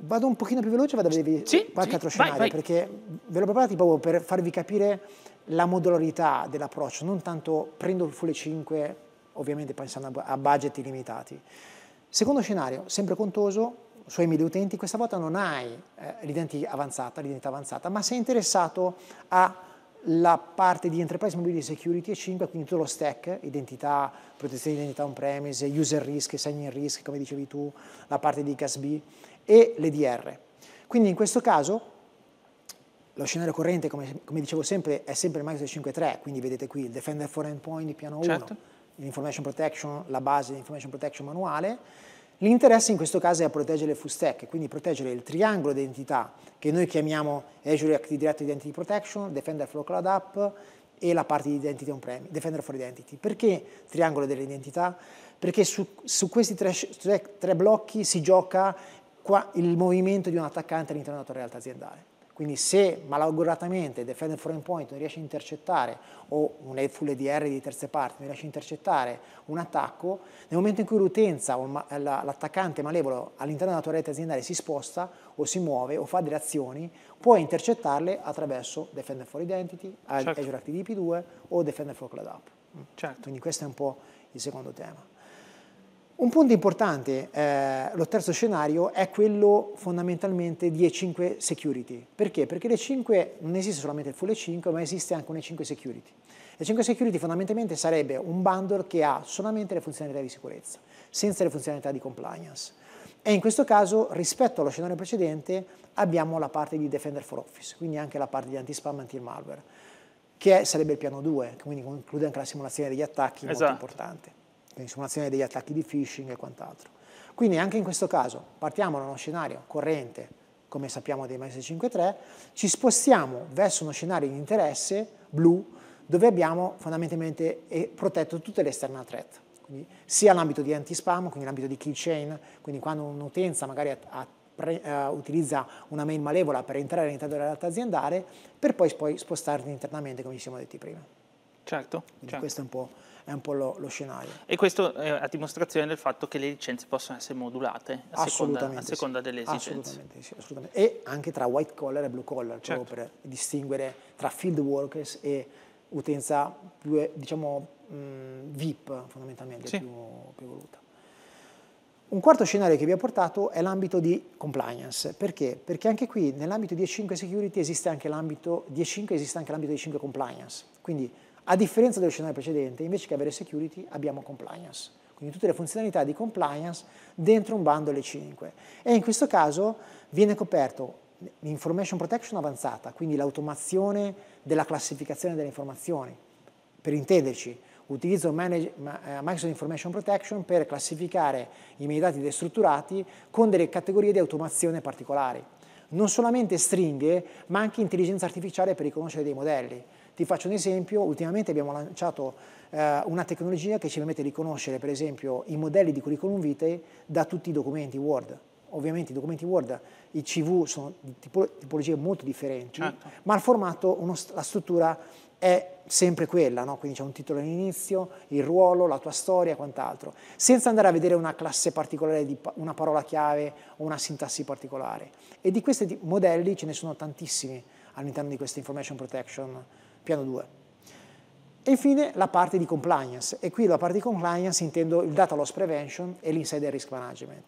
vado un pochino più veloce, vado a vedere sì, qualche sì, altro scenario, vai, vai. perché ve l'ho preparato proprio per farvi capire la modularità dell'approccio, non tanto prendo il full 5 ovviamente pensando a budget illimitati. Secondo scenario, sempre contoso, su 1000 utenti, questa volta non hai eh, l'identità avanzata, avanzata, ma sei interessato alla parte di Enterprise Mobility Security e 5, quindi tutto lo stack, identità, protezione di identità on-premise, user risk, sign-in risk, come dicevi tu, la parte di CASB e l'EDR. Quindi in questo caso lo scenario corrente, come, come, dicevo sempre, è sempre il Microsoft 5.3, quindi vedete qui il Defender for Endpoint di piano 1, certo. l'Information Protection, la base di Information Protection manuale, L'interesse in questo caso è a proteggere il full stack, quindi proteggere il triangolo di identità che noi chiamiamo Azure Active Directory Identity Protection, Defender for Cloud App e la parte di Identity On-Prem, Defender for Identity. Perché triangolo delle identità? Perché su, su questi tre, tre, tre, blocchi si gioca qua, il movimento di un attaccante all'interno della tua realtà aziendale. Quindi se malauguratamente Defender for Endpoint non riesce a intercettare o un full EDR di terze parti non riesce a intercettare un attacco, nel momento in cui l'utenza o l'attaccante malevolo all'interno della tua rete aziendale si sposta o si muove o fa delle azioni, puoi intercettarle attraverso Defender for Identity, certo. Azure Active DP2 o Defender for Cloud App. Certo. Quindi questo è un po' il secondo tema. Un punto importante, eh, lo terzo scenario, è quello fondamentalmente di E5 Security. Perché? Perché le 5 non esiste solamente il full E5, ma esiste anche un E5 Security. E5 Security fondamentalmente sarebbe un bundle che ha solamente le funzionalità di sicurezza, senza le funzionalità di compliance. E in questo caso, rispetto allo scenario precedente, abbiamo la parte di Defender for Office, quindi anche la parte di anti-spam, anti-malware, che sarebbe il piano 2, quindi include anche la simulazione degli attacchi, esatto. molto importante quindi simulazione degli attacchi di phishing e quant'altro. Quindi anche in questo caso partiamo da uno scenario corrente, come sappiamo dei MS 5.3, ci spostiamo verso uno scenario di interesse blu, dove abbiamo fondamentalmente eh, protetto tutte le external threat, quindi sia l'ambito di anti-spam, quindi l'ambito di keychain, quindi quando un'utenza magari ha, uh, utilizza una mail malevola per entrare all'interno della realtà aziendale, per poi, poi spostarti internamente, come ci siamo detti prima. Certo. Quindi certo. questo è un po' è un po' lo, lo, scenario. E questo è a dimostrazione del fatto che le licenze possono essere modulate a seconda, a seconda sì. delle esigenze. Assolutamente, sì, assolutamente. E anche tra white collar e blue collar, certo. proprio per distinguere tra field workers e utenza più, diciamo, mh, VIP fondamentalmente, sì. più, più evoluta. Un quarto scenario che vi ho portato è l'ambito di compliance. Perché? Perché anche qui nell'ambito di E5 security esiste anche l'ambito di E5 esiste anche l'ambito di E5 compliance. Quindi a differenza dello scenario precedente, invece che avere security abbiamo compliance, quindi tutte le funzionalità di compliance dentro un bundle 5. E in questo caso viene coperto l'information protection avanzata, quindi l'automazione della classificazione delle informazioni. Per intenderci, utilizzo manage, eh, Microsoft Information Protection per classificare i miei dati destrutturati con delle categorie di automazione particolari. Non solamente stringhe, ma anche intelligenza artificiale per riconoscere dei modelli. Ti faccio un esempio, ultimamente abbiamo lanciato eh, una tecnologia che ci permette di riconoscere per esempio i modelli di curriculum vitae da tutti i documenti Word. Ovviamente i documenti Word, i CV sono di tipo, tipologie molto differenti, certo. ma il formato, uno, la struttura è sempre quella, no? quindi c'è un titolo all'inizio, il ruolo, la tua storia e quant'altro, senza andare a vedere una classe particolare, di una parola chiave o una sintassi particolare. E di questi modelli ce ne sono tantissimi all'interno di questa information protection piano 2. E infine la parte di compliance, e qui la parte di compliance intendo il data loss prevention e l'insider risk management.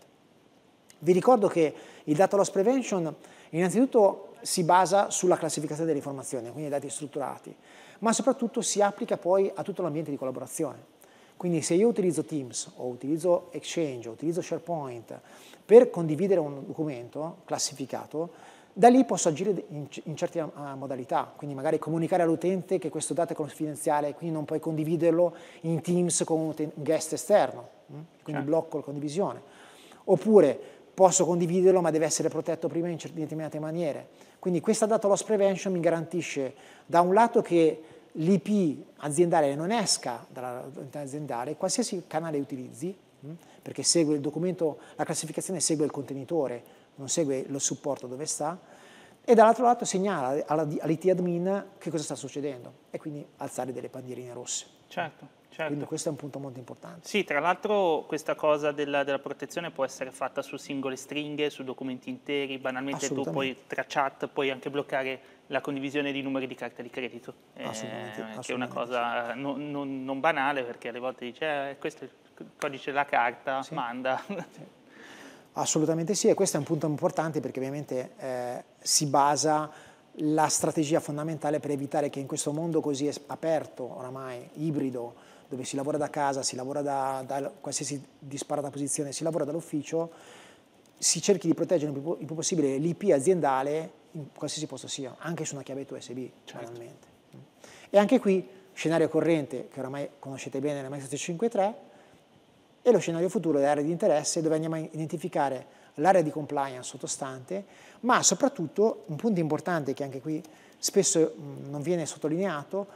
Vi ricordo che il data loss prevention innanzitutto si basa sulla classificazione delle informazioni, quindi dati strutturati, ma soprattutto si applica poi a tutto l'ambiente di collaborazione. Quindi se io utilizzo Teams o utilizzo Exchange o utilizzo SharePoint per condividere un documento classificato, da lì posso agire in, in certe uh, modalità, quindi magari comunicare all'utente che questo dato è confidenziale, quindi non puoi condividerlo in Teams con un, guest esterno, hm? quindi certo. blocco la condivisione. Oppure posso condividerlo ma deve essere protetto prima in determinate maniere. Quindi questa data loss prevention mi garantisce da un lato che l'IP aziendale non esca dall'entità aziendale, qualsiasi canale utilizzi, hm? perché segue il documento, la classificazione segue il contenitore, non segue lo supporto dove sta, e dall'altro lato segnala all'IT admin che cosa sta succedendo e quindi alzare delle bandierine rosse. Certo. Certo. Quindi questo è un punto molto importante. Sì, tra l'altro questa cosa della, della, protezione può essere fatta su singole stringhe, su documenti interi, banalmente tu puoi tra chat puoi anche bloccare la condivisione di numeri di carta di credito, eh, che è una cosa non, non, non, banale perché alle volte dice eh, questo è il codice della carta, sì. manda. Sì. Assolutamente sì, e questo è un punto importante perché ovviamente eh, si basa la strategia fondamentale per evitare che in questo mondo così aperto, oramai ibrido, dove si lavora da casa, si lavora da, da qualsiasi disparata posizione, si lavora dall'ufficio, si cerchi di proteggere il più, possibile l'IP aziendale in qualsiasi posto sia, anche su una chiavetta USB, certo. E anche qui, scenario corrente, che oramai conoscete bene nella Microsoft 5.3, e lo scenario futuro dell'area di interesse dove andiamo a identificare l'area di compliance sottostante, ma soprattutto un punto importante che anche qui spesso non viene sottolineato,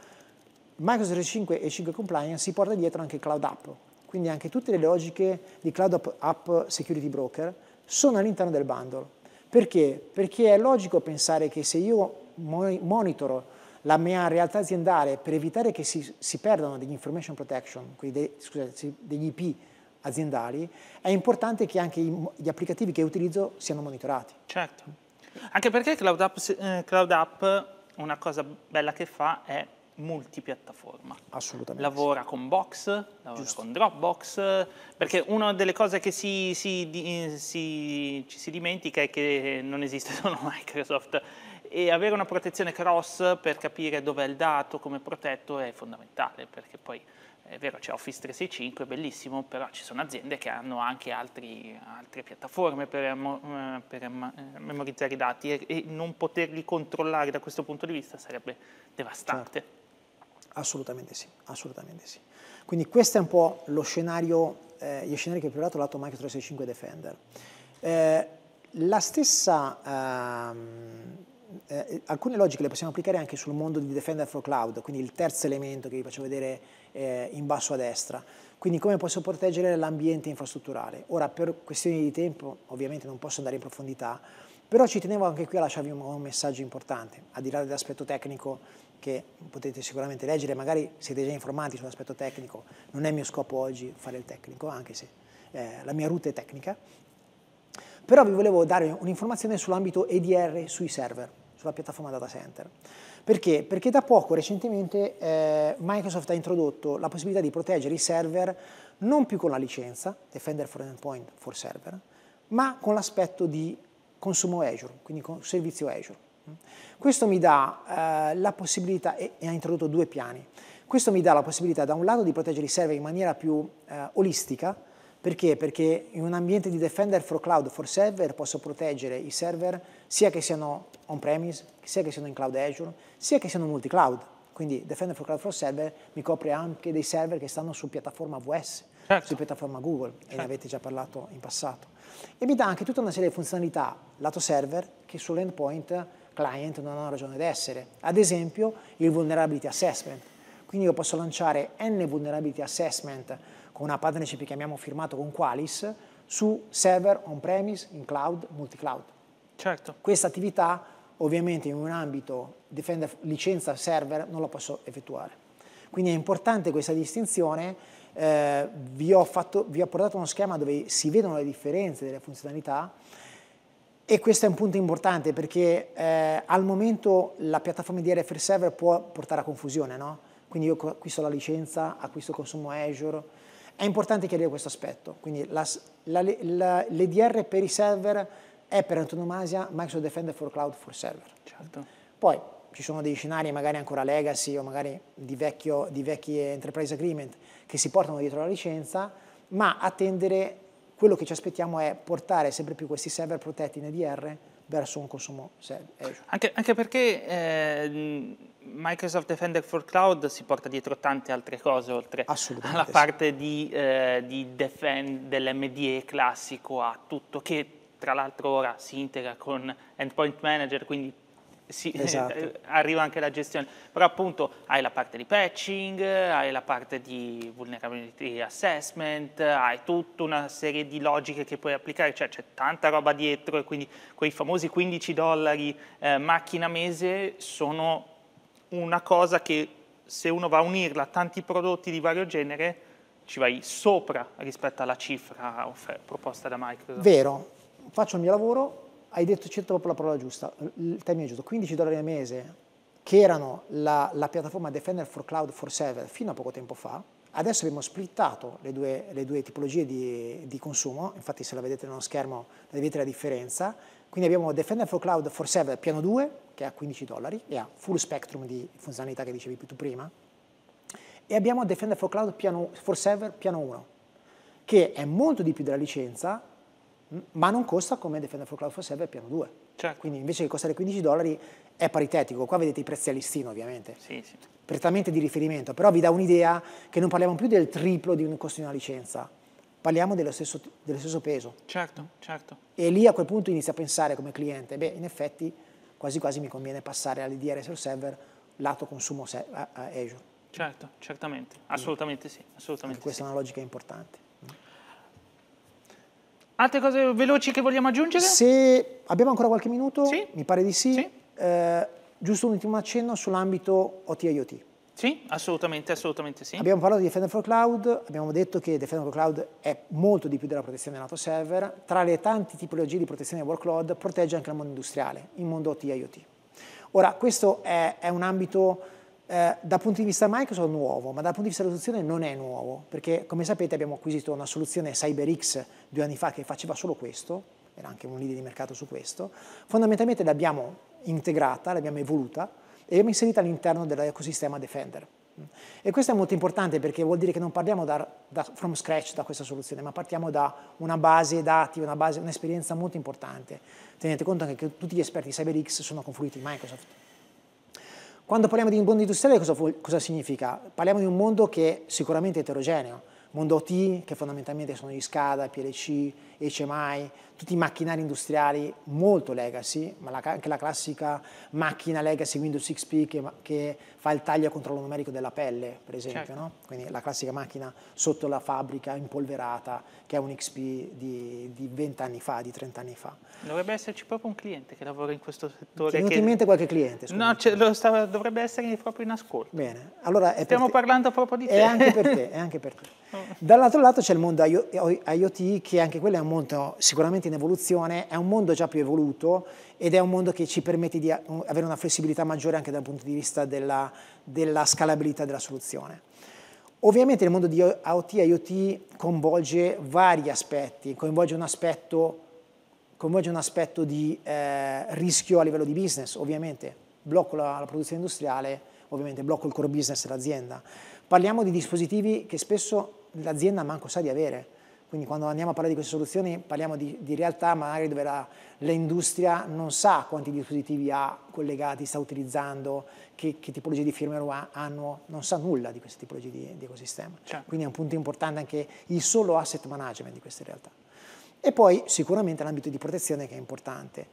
Microsoft 5 e 5 Compliance si porta dietro anche Cloud App, quindi anche tutte le logiche di Cloud App Security Broker sono all'interno del bundle. Perché? Perché è logico pensare che se io monitoro la mia realtà aziendale per evitare che si, si perdano degli information protection, quindi dei, scusate, degli IP aziendali, è importante che anche gli applicativi che utilizzo siano monitorati. Certo, anche perché Cloud App, eh, Cloud App una cosa bella che fa è multipiattaforma. Assolutamente. Lavora con Box, lavora Giusto. con Dropbox, perché una delle cose che si, si, si, ci si dimentica è che non esiste solo Microsoft e avere una protezione cross per capire dov'è il dato, come è protetto è fondamentale, perché poi è vero c'è Office 365, è bellissimo, però ci sono aziende che hanno anche altri, altre piattaforme per, eh, per eh, memorizzare i dati e, e, non poterli controllare da questo punto di vista sarebbe devastante. Certo. Assolutamente sì, assolutamente sì. Quindi questo è un po' lo scenario, eh, gli scenari che ho provato lato Microsoft 365 Defender. Eh, la stessa, ehm, eh, alcune logiche le possiamo applicare anche sul mondo di Defender for Cloud, quindi il terzo elemento che vi faccio vedere eh, in basso a destra. Quindi come posso proteggere l'ambiente infrastrutturale. Ora per questioni di tempo ovviamente non posso andare in profondità, però ci tenevo anche qui a lasciarvi un, un messaggio importante, al di là dell'aspetto tecnico che potete sicuramente leggere, magari siete già informati sull'aspetto tecnico, non è mio scopo oggi fare il tecnico, anche se eh, la mia route è tecnica, però vi volevo dare un'informazione sull'ambito EDR sui server, sulla piattaforma data center. Perché? Perché da poco, recentemente, eh, Microsoft ha introdotto la possibilità di proteggere i server non più con la licenza, Defender for Endpoint for Server, ma con l'aspetto di consumo Azure, quindi con servizio Azure. Questo mi dà eh, la possibilità, e, e, ha introdotto due piani, questo mi dà la possibilità da un lato di proteggere i server in maniera più eh, olistica, perché? Perché in un ambiente di Defender for Cloud for Server posso proteggere i server sia che siano on-premise, sia che siano in Cloud Azure, sia che siano multi-cloud. Quindi Defender for Cloud for Server mi copre anche dei server che stanno su piattaforma AWS, certo. su piattaforma Google, certo. e ne certo. avete già parlato in passato. E mi dà anche tutta una serie di funzionalità lato server che sull'endpoint client non hanno ragione d'essere. Ad esempio il Vulnerability Assessment. Quindi io posso lanciare N Vulnerability Assessment con una partnership che abbiamo firmato con Qualys su server on-premise, in cloud, multi-cloud. Certo. Questa attività ovviamente in un ambito Defender licenza server non lo posso effettuare. Quindi è importante questa distinzione, eh, vi, ho fatto, vi ho portato uno schema dove si vedono le differenze delle funzionalità e questo è un punto importante perché eh, al momento la piattaforma di RFR Server può portare a confusione, no? quindi io acquisto la licenza, acquisto consumo Azure, è importante chiarire questo aspetto, quindi l'EDR per i server è per antonomasia Microsoft Defender for Cloud for Server. Certo. Poi ci sono dei scenari magari ancora legacy o magari di, vecchio, di vecchi enterprise agreement che si portano dietro la licenza, ma attendere quello che ci aspettiamo è portare sempre più questi server protetti in EDR verso un consumo Azure. Anche, anche perché eh, Microsoft Defender for Cloud si porta dietro tante altre cose oltre alla parte sì. di, eh, di defend dell'MDE classico a tutto che tra l'altro ora si integra con Endpoint Manager, quindi sì, esatto. arriva anche la gestione, però appunto hai la parte di patching, hai la parte di vulnerability assessment, hai tutta una serie di logiche che puoi applicare, cioè c'è tanta roba dietro e quindi quei famosi 15 dollari eh, macchina mese sono una cosa che se uno va a unirla a tanti prodotti di vario genere ci vai sopra rispetto alla cifra proposta da Microsoft. Vero, faccio il mio lavoro, hai detto certo proprio la parola giusta, il termine giusto, 15 dollari al mese che erano la, la, piattaforma Defender for Cloud for Server fino a poco tempo fa, adesso abbiamo splittato le due, le due tipologie di, di, consumo, infatti se la vedete nello schermo vedete la differenza, quindi abbiamo Defender for Cloud for Server piano 2 che ha 15 dollari e ha full spectrum di funzionalità che dicevi tu prima, e abbiamo Defender for Cloud piano, for Server piano 1 che è molto di più della licenza ma non costa come Defender for Cloud for Server piano 2. Certo. Quindi invece che costare 15 dollari è paritetico, qua vedete i prezzi a listino ovviamente, sì, sì. prettamente di riferimento, però vi dà un'idea che non parliamo più del triplo di un costo di una licenza, parliamo dello stesso, dello stesso, peso. Certo, certo. E lì a quel punto inizia a pensare come cliente, beh in effetti quasi quasi mi conviene passare all'IDR sul server lato consumo Azure. Certo, certamente, assolutamente sì. Assolutamente questa sì. è una logica importante. Altre cose veloci che vogliamo aggiungere? Se abbiamo ancora qualche minuto, sì. mi pare di sì. sì. Eh, giusto un ultimo accenno sull'ambito OT-IoT. Sì, assolutamente, assolutamente sì. Abbiamo parlato di Defender for Cloud, abbiamo detto che Defender for Cloud è molto di più della protezione lato server, tra le tante tipologie di protezione del workload protegge anche il mondo industriale, il mondo OT-IoT. Ora, questo è, è un ambito eh, dal punto di vista Microsoft nuovo, ma dal punto di vista della soluzione non è nuovo, perché come sapete abbiamo acquisito una soluzione CyberX due anni fa che faceva solo questo, era anche un leader di mercato su questo, fondamentalmente l'abbiamo integrata, l'abbiamo evoluta e l'abbiamo inserita all'interno dell'ecosistema Defender. E questo è molto importante perché vuol dire che non parliamo da, da, from scratch da questa soluzione, ma partiamo da una base dati, un'esperienza molto importante. Tenete conto anche che tutti gli esperti di CyberX sono confluiti in Microsoft. Quando parliamo di un mondo industriale cosa, cosa significa? Parliamo di un mondo che è sicuramente eterogeneo, mondo OT che fondamentalmente sono gli SCADA, PLC, HMI, tutti i macchinari industriali molto legacy, ma la, anche la classica macchina legacy Windows XP che, che, fa il taglio a controllo numerico della pelle, per esempio, certo. no? quindi la classica macchina sotto la fabbrica impolverata che è un XP di, di 20 anni fa, di 30 anni fa. Dovrebbe esserci proprio un cliente che lavora in questo settore. Ti è che... in mente qualche cliente? No, stava, dovrebbe essere proprio in ascolto. Bene, allora Stiamo parlando proprio di te. È anche per te, è anche per te. Dall'altro lato c'è il mondo IoT che anche quello è un mondo sicuramente in evoluzione, è un mondo già più evoluto ed è un mondo che ci permette di avere una flessibilità maggiore anche dal punto di vista della, della scalabilità della soluzione. Ovviamente il mondo di IoT IoT coinvolge vari aspetti, coinvolge un aspetto, coinvolge un aspetto di eh, rischio a livello di business, ovviamente blocco la, la produzione industriale, ovviamente blocco il core business dell'azienda. Parliamo di dispositivi che spesso l'azienda manco sa di avere, quindi quando andiamo a parlare di queste soluzioni parliamo di, di realtà magari dove l'industria non sa quanti dispositivi ha collegati, sta utilizzando, che, che tipologie di firmware hanno, non sa nulla di queste tipologie di, di ecosistema. Certo. Quindi è un punto importante anche il solo asset management di queste realtà. E poi sicuramente l'ambito di protezione che è importante.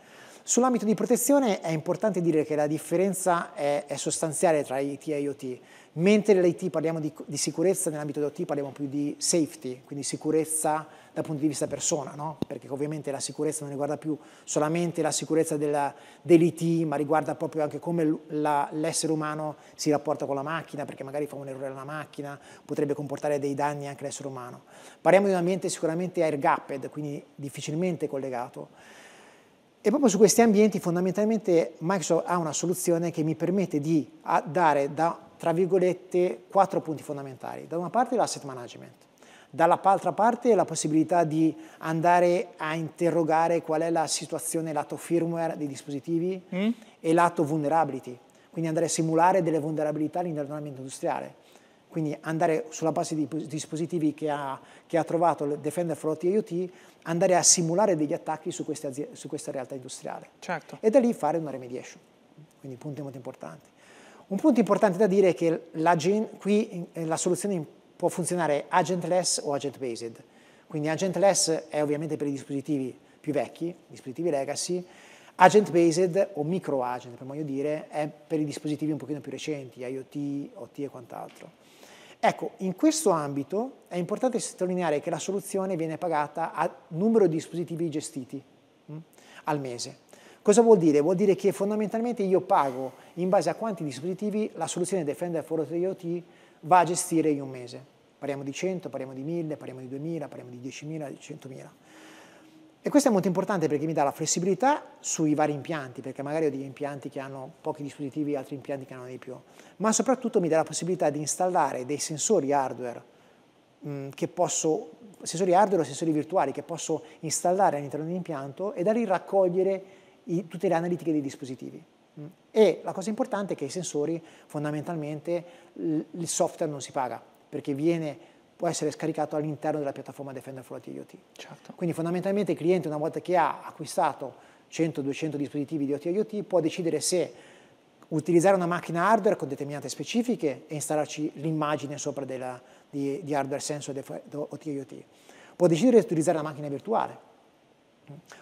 Sull'ambito di protezione è importante dire che la differenza è, è sostanziale tra IT e IoT. Mentre nell'IT parliamo di, di sicurezza, nell'ambito dell'IoT parliamo più di safety, quindi sicurezza dal punto di vista persona, no? perché ovviamente la sicurezza non riguarda più solamente la sicurezza dell'IT, ma riguarda proprio anche come l'essere umano si rapporta con la macchina, perché magari fa un errore alla macchina, potrebbe comportare dei danni anche all'essere umano. Parliamo di un ambiente sicuramente air gapped, quindi difficilmente collegato. E proprio su questi ambienti fondamentalmente Microsoft ha una soluzione che mi permette di dare da, tra virgolette, quattro punti fondamentali. Da una parte l'asset management, dall'altra parte la possibilità di andare a interrogare qual è la situazione lato firmware dei dispositivi mm. e lato vulnerability, quindi andare a simulare delle vulnerabilità all'interno dell'ambiente industriale. Quindi andare sulla base di dispositivi che ha, che ha trovato il Defender for OT IoT, andare a simulare degli attacchi su, queste su questa realtà industriale. Certo. E da lì fare una remediation. Quindi punti molto importanti. Un punto importante da dire è che la, qui la soluzione può funzionare agentless o agent-based. Quindi agentless è ovviamente per i dispositivi più vecchi, dispositivi legacy, agent-based o micro-agent, per meglio dire, è per i dispositivi un pochino più recenti, IoT, OT e quant'altro. Ecco, in questo ambito è importante sottolineare che la soluzione viene pagata a numero di dispositivi gestiti mh, mm, al mese. Cosa vuol dire? Vuol dire che fondamentalmente io pago in base a quanti dispositivi la soluzione Defender for IoT va a gestire in un mese. Parliamo di 100, parliamo di 1000, parliamo di 2000, parliamo di 10.000, di 100.000. E questo è molto importante perché mi dà la flessibilità sui vari impianti, perché magari ho degli impianti che hanno pochi dispositivi altri impianti che hanno di più, ma soprattutto mi dà la possibilità di installare dei sensori hardware, mh, mm, posso, sensori hardware o sensori virtuali che posso installare all'interno dell'impianto e da lì raccogliere i, tutte le analitiche dei dispositivi. Mm. E la cosa importante è che i sensori fondamentalmente il software non si paga, perché viene, può essere scaricato all'interno della piattaforma Defender for IoT. Certo. Quindi fondamentalmente il cliente una volta che ha acquistato 100-200 dispositivi di OT IoT può decidere se utilizzare una macchina hardware con determinate specifiche e installarci l'immagine sopra della, di, di, hardware sensor OT IoT. Può decidere di utilizzare una macchina virtuale,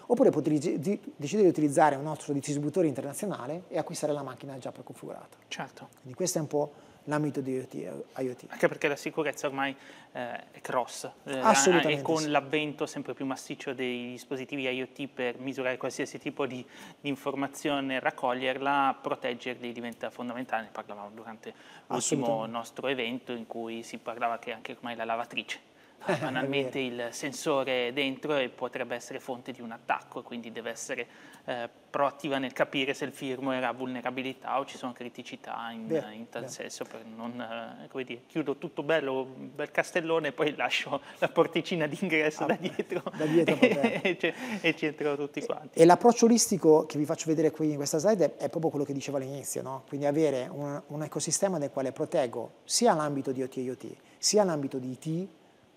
Oppure può decidere di utilizzare un nostro distributore internazionale e acquistare la macchina già preconfigurata. Certo. Quindi questo è un po' l'ambito di IoT, Anche perché la sicurezza ormai eh, è cross eh, Assolutamente e con sì. l'avvento sempre più massiccio dei dispositivi IoT per misurare qualsiasi tipo di, di informazione e raccoglierla, proteggerli diventa fondamentale. Ne parlavamo durante l'ultimo nostro evento in cui si parlava che anche ormai la lavatrice banalmente il sensore dentro e potrebbe essere fonte di un attacco, quindi deve essere eh, proattiva nel capire se il firmware ha vulnerabilità o ci sono criticità in, beh, in tal beh. senso per non, eh, dire, chiudo tutto bello, bel castellone e poi lascio la porticina d'ingresso ah, da dietro, da dietro e, e, ci entrano tutti quanti. E, e l'approccio olistico che vi faccio vedere qui in questa slide è, è proprio quello che dicevo all'inizio, no? quindi avere un, un, ecosistema nel quale proteggo sia l'ambito di OT e IoT, sia l'ambito di IT,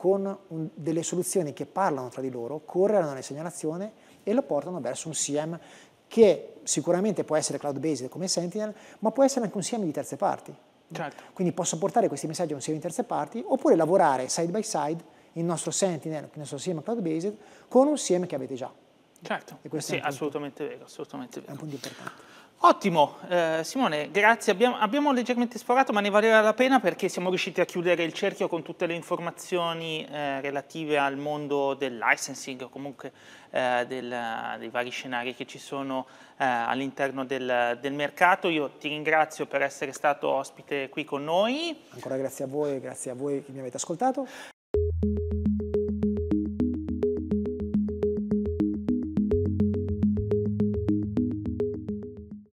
con un, delle soluzioni che parlano tra di loro, correlano le segnalazioni e lo portano verso un SIEM che sicuramente può essere cloud-based come Sentinel, ma può essere anche un SIEM di terze parti. Certo. Quindi posso portare questi messaggi a un SIEM di terze parti oppure lavorare side by side il nostro Sentinel, il nostro SIEM cloud-based, con un SIEM che avete già. Certo, sì, assolutamente vero, assolutamente vero. È un punto importante. Ottimo, eh, Simone, grazie. Abbiamo, abbiamo, leggermente sforato, ma ne valeva la pena perché siamo riusciti a chiudere il cerchio con tutte le informazioni eh, relative al mondo del licensing o comunque eh, del, dei vari scenari che ci sono eh, all'interno del, del, mercato. Io ti ringrazio per essere stato ospite qui con noi. Ancora grazie a voi grazie a voi che mi avete ascoltato.